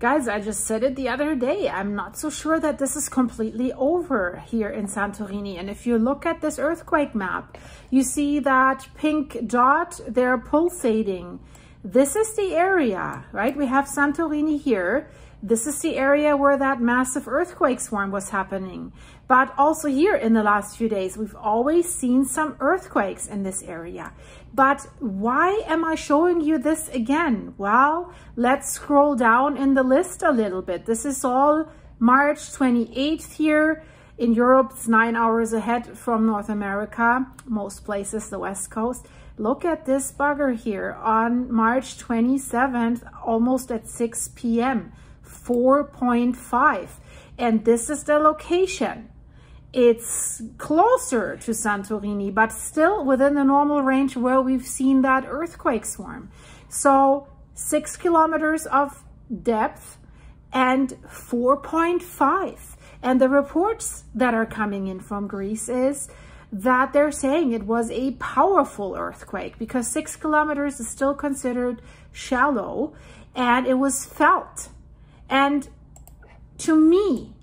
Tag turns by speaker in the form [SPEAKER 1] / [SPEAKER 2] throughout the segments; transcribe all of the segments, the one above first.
[SPEAKER 1] Guys, I just said it the other day. I'm not so sure that this is completely over here in Santorini. And if you look at this earthquake map, you see that pink dot, they're pulsating. This is the area, right? We have Santorini here. This is the area where that massive earthquake swarm was happening. But also here in the last few days, we've always seen some earthquakes in this area. But why am I showing you this again? Well, let's scroll down in the list a little bit. This is all March 28th here. In Europe, it's nine hours ahead from North America, most places, the West Coast. Look at this bugger here on March 27th, almost at 6 p.m., 4.5. And this is the location. It's closer to Santorini, but still within the normal range where we've seen that earthquake swarm. So six kilometers of depth and 4.5. And the reports that are coming in from Greece is that they're saying it was a powerful earthquake because six kilometers is still considered shallow and it was felt. And to me,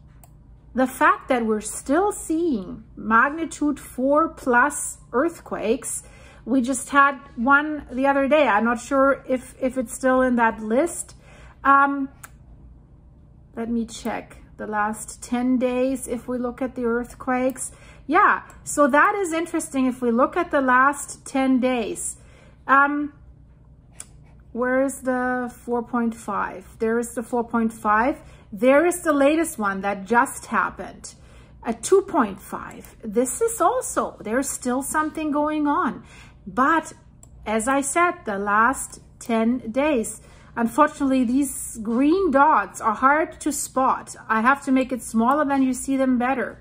[SPEAKER 1] the fact that we're still seeing magnitude four plus earthquakes, we just had one the other day. I'm not sure if, if it's still in that list. Um, let me check the last 10 days if we look at the earthquakes. Yeah, so that is interesting if we look at the last 10 days. Um, where's the 4.5? There is the 4.5. There is the latest one that just happened, a 2.5. This is also, there's still something going on. But as I said, the last 10 days, unfortunately, these green dots are hard to spot. I have to make it smaller than you see them better.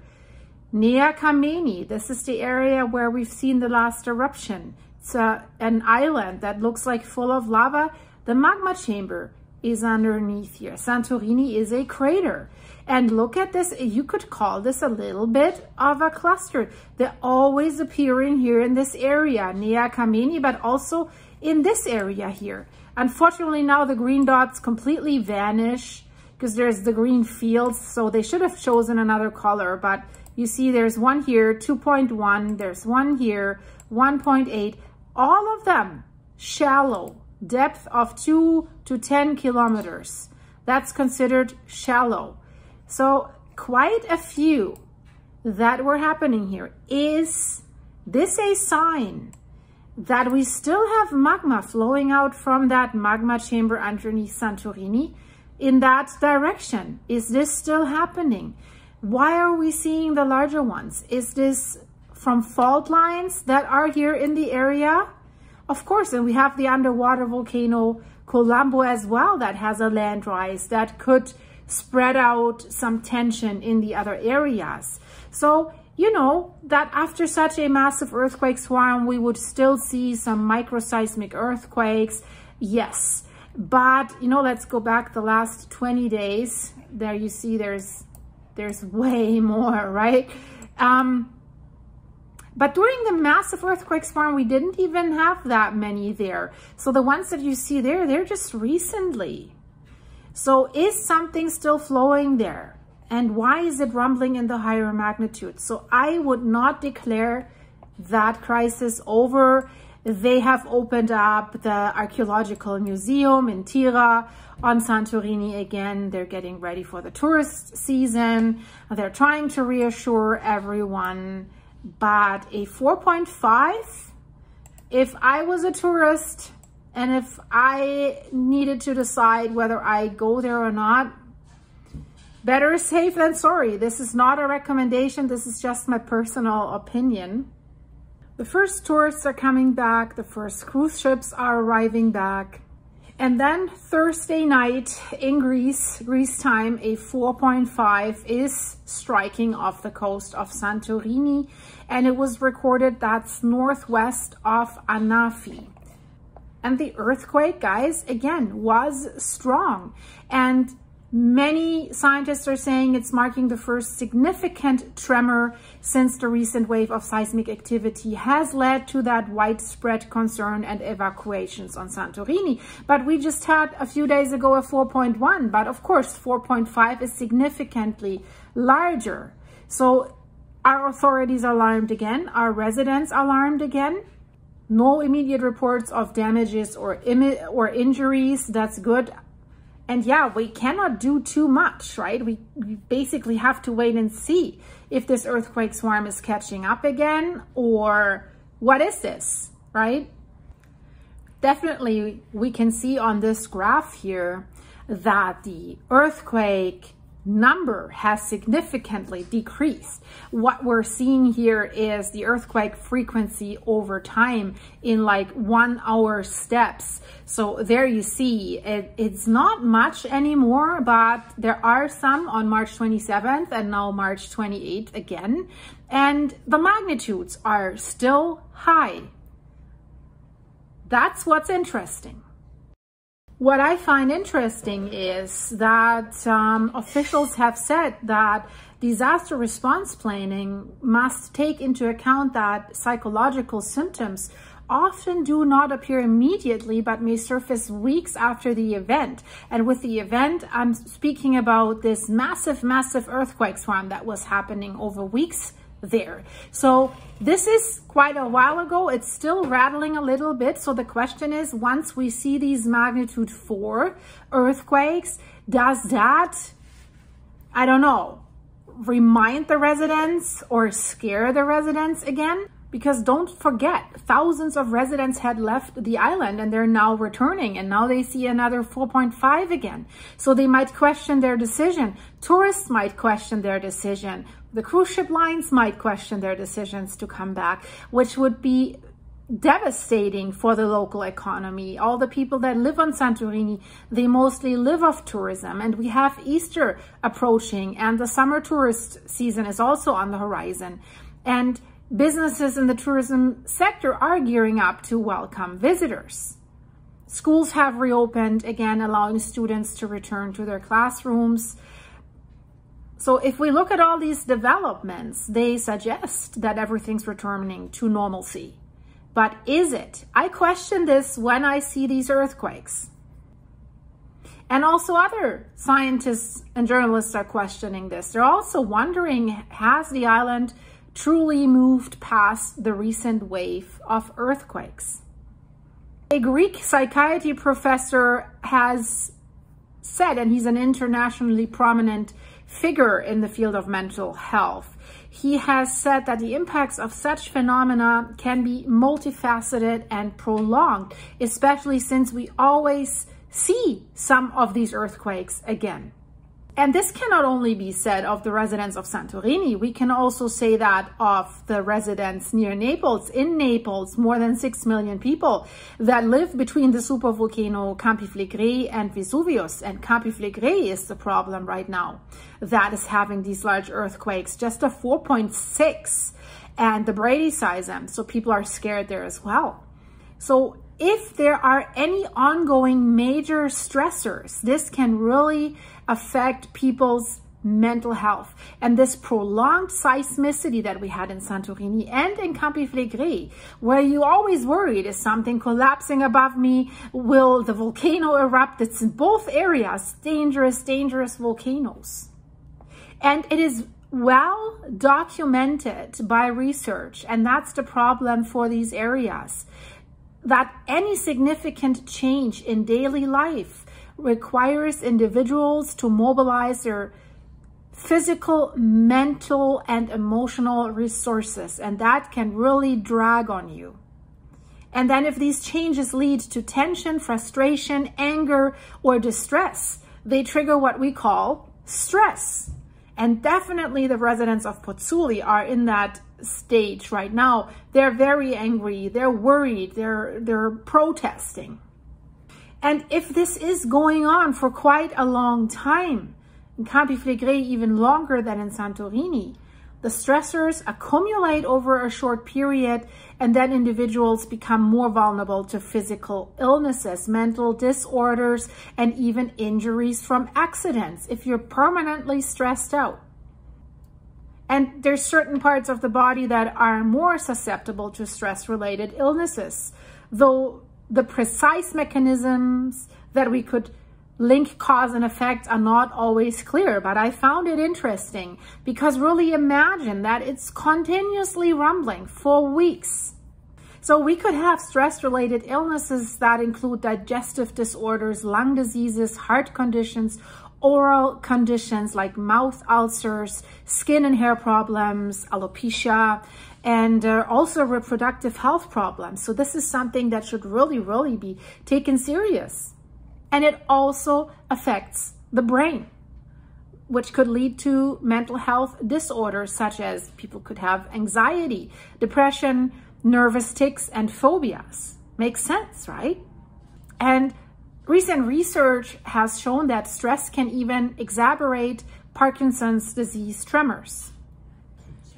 [SPEAKER 1] Nea Kameni, this is the area where we've seen the last eruption. It's a, an island that looks like full of lava. The magma chamber is underneath here. Santorini is a crater. And look at this, you could call this a little bit of a cluster. They're always appearing here in this area, Nea Kameni, but also in this area here. Unfortunately, now the green dots completely vanish because there's the green fields. So they should have chosen another color, but you see there's one here, 2.1, there's one here, 1.8, all of them shallow, depth of 2 to 10 kilometers. That's considered shallow. So quite a few that were happening here. Is this a sign that we still have magma flowing out from that magma chamber underneath Santorini in that direction? Is this still happening? Why are we seeing the larger ones? Is this from fault lines that are here in the area? Of course, and we have the underwater volcano Kolumbo as well that has a land rise that could spread out some tension in the other areas. So, you know, that after such a massive earthquake swarm, we would still see some microseismic earthquakes. Yes. But, you know, let's go back the last 20 days. There you see there's, there's way more, right? Um, but during the massive earthquake swarm, we didn't even have that many there. So the ones that you see there, they're just recently. So is something still flowing there? And why is it rumbling in the higher magnitude? So I would not declare that crisis over. They have opened up the archaeological museum in Tira on Santorini again. They're getting ready for the tourist season. They're trying to reassure everyone but a 4.5, if I was a tourist and if I needed to decide whether I go there or not, better safe than sorry. This is not a recommendation. This is just my personal opinion. The first tourists are coming back. The first cruise ships are arriving back. And then Thursday night in Greece, Greece time, a 4.5 is striking off the coast of Santorini. And it was recorded that's northwest of Anafi. And the earthquake, guys, again, was strong. And Many scientists are saying it's marking the first significant tremor since the recent wave of seismic activity has led to that widespread concern and evacuations on Santorini. But we just had a few days ago a 4.1, but of course 4.5 is significantly larger. So our authorities alarmed again, our residents alarmed again. No immediate reports of damages or, or injuries, that's good and yeah, we cannot do too much, right? We, basically have to wait and see if this earthquake swarm is catching up again or what is this, right? Definitely, we can see on this graph here that the earthquake number has significantly decreased. What we're seeing here is the earthquake frequency over time in like one hour steps. So there you see, it, it's not much anymore, but there are some on March 27th and now March 28th again. And the magnitudes are still high. That's what's interesting. What I find interesting is that um, officials have said that disaster response planning must take into account that psychological symptoms often do not appear immediately but may surface weeks after the event. And with the event, I'm speaking about this massive, massive earthquake swarm that was happening over weeks there. So this is quite a while ago. It's still rattling a little bit. So the question is, once we see these magnitude four earthquakes, does that, I don't know, remind the residents or scare the residents again? Because don't forget, thousands of residents had left the island and they're now returning and now they see another 4.5 again. So they might question their decision. Tourists might question their decision. The cruise ship lines might question their decisions to come back, which would be devastating for the local economy. All the people that live on Santorini, they mostly live off tourism. And we have Easter approaching and the summer tourist season is also on the horizon. And businesses in the tourism sector are gearing up to welcome visitors. Schools have reopened, again, allowing students to return to their classrooms. So if we look at all these developments, they suggest that everything's returning to normalcy. But is it? I question this when I see these earthquakes. And also other scientists and journalists are questioning this. They're also wondering, has the island truly moved past the recent wave of earthquakes? A Greek psychiatry professor has said, and he's an internationally prominent figure in the field of mental health. He has said that the impacts of such phenomena can be multifaceted and prolonged, especially since we always see some of these earthquakes again. And this cannot only be said of the residents of Santorini, we can also say that of the residents near Naples, in Naples, more than 6 million people that live between the supervolcano Campi Flegrei and Vesuvius. And Campi Flegrei is the problem right now that is having these large earthquakes, just a 4.6 and the bradyseism. So people are scared there as well. So if there are any ongoing major stressors, this can really affect people's mental health. And this prolonged seismicity that we had in Santorini and in Campi Flegrei, where you always worried, is something collapsing above me? Will the volcano erupt? It's in both areas, dangerous, dangerous volcanoes. And it is well documented by research, and that's the problem for these areas, that any significant change in daily life requires individuals to mobilize their physical, mental, and emotional resources. And that can really drag on you. And then if these changes lead to tension, frustration, anger, or distress, they trigger what we call stress. And definitely the residents of Pozzuoli are in that stage right now. They're very angry, they're worried, they're, they're protesting. And if this is going on for quite a long time, in Campi Flegrei even longer than in Santorini, the stressors accumulate over a short period and then individuals become more vulnerable to physical illnesses, mental disorders, and even injuries from accidents if you're permanently stressed out. And there's certain parts of the body that are more susceptible to stress-related illnesses, though the precise mechanisms that we could link cause and effect are not always clear, but I found it interesting because really imagine that it's continuously rumbling for weeks. So we could have stress-related illnesses that include digestive disorders, lung diseases, heart conditions, oral conditions like mouth ulcers, skin and hair problems, alopecia, and uh, also reproductive health problems. So this is something that should really, really be taken serious and it also affects the brain, which could lead to mental health disorders such as people could have anxiety, depression, nervous tics, and phobias. Makes sense, right? And recent research has shown that stress can even exacerbate Parkinson's disease tremors.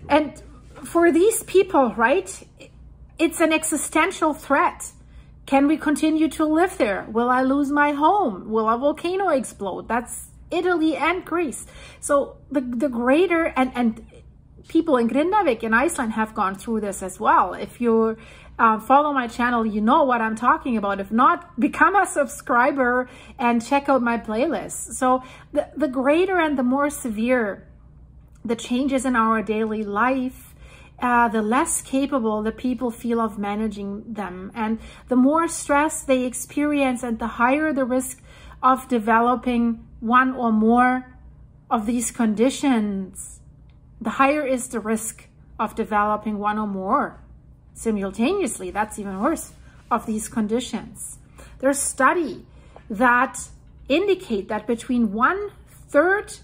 [SPEAKER 1] And for these people, right, it's an existential threat can we continue to live there? Will I lose my home? Will a volcano explode? That's Italy and Greece. So the, the greater, and, and people in Grindavik in Iceland have gone through this as well. If you uh, follow my channel, you know what I'm talking about. If not, become a subscriber and check out my playlist. So the, the greater and the more severe the changes in our daily life, uh, the less capable the people feel of managing them. And the more stress they experience and the higher the risk of developing one or more of these conditions, the higher is the risk of developing one or more simultaneously. That's even worse of these conditions. There's study that indicate that between one third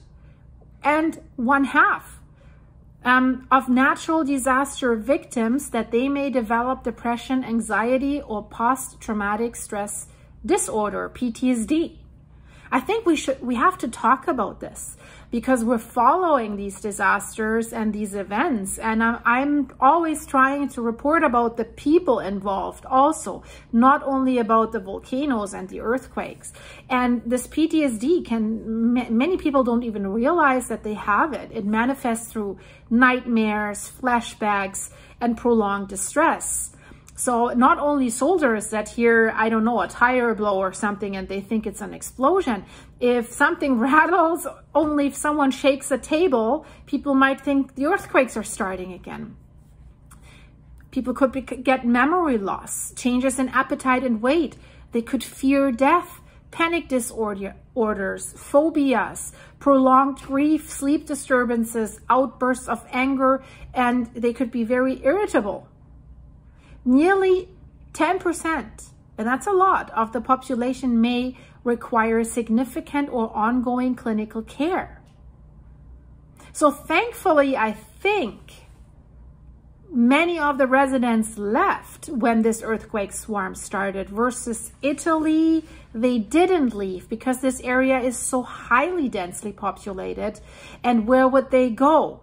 [SPEAKER 1] and one half um, of natural disaster victims that they may develop depression, anxiety, or post-traumatic stress disorder, PTSD. I think we should, we have to talk about this because we're following these disasters and these events. And I'm, always trying to report about the people involved also, not only about the volcanoes and the earthquakes. And this PTSD can, many people don't even realize that they have it. It manifests through nightmares, flashbacks, and prolonged distress. So not only soldiers that hear, I don't know, a tire blow or something and they think it's an explosion. If something rattles, only if someone shakes a table, people might think the earthquakes are starting again. People could be, get memory loss, changes in appetite and weight. They could fear death, panic disorders, phobias, prolonged grief, sleep disturbances, outbursts of anger, and they could be very irritable Nearly 10%, and that's a lot, of the population may require significant or ongoing clinical care. So thankfully, I think many of the residents left when this earthquake swarm started versus Italy, they didn't leave because this area is so highly densely populated. And where would they go?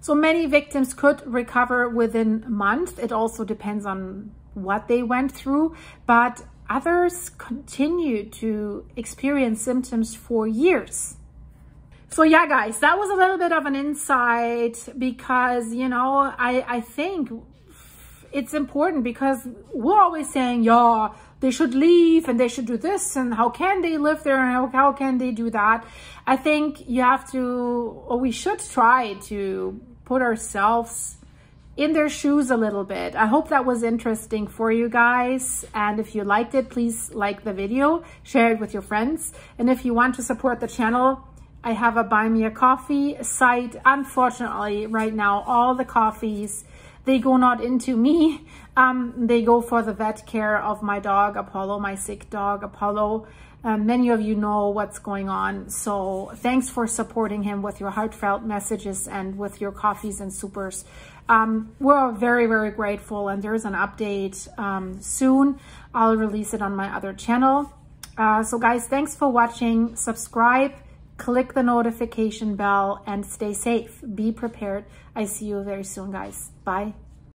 [SPEAKER 1] So many victims could recover within a month. It also depends on what they went through, but others continue to experience symptoms for years. So yeah, guys, that was a little bit of an insight because, you know, I, I think it's important because we're always saying, yeah, they should leave and they should do this and how can they live there and how, how can they do that? I think you have to, or we should try to put ourselves in their shoes a little bit. I hope that was interesting for you guys. And if you liked it, please like the video, share it with your friends. And if you want to support the channel, I have a buy me a coffee site. Unfortunately, right now, all the coffees, they go not into me. Um, they go for the vet care of my dog, Apollo, my sick dog, Apollo. Um, many of you know what's going on. So thanks for supporting him with your heartfelt messages and with your coffees and supers. Um, we're very, very grateful and there's an update um, soon. I'll release it on my other channel. Uh, so guys, thanks for watching. Subscribe, click the notification bell and stay safe. Be prepared. I see you very soon, guys. Bye.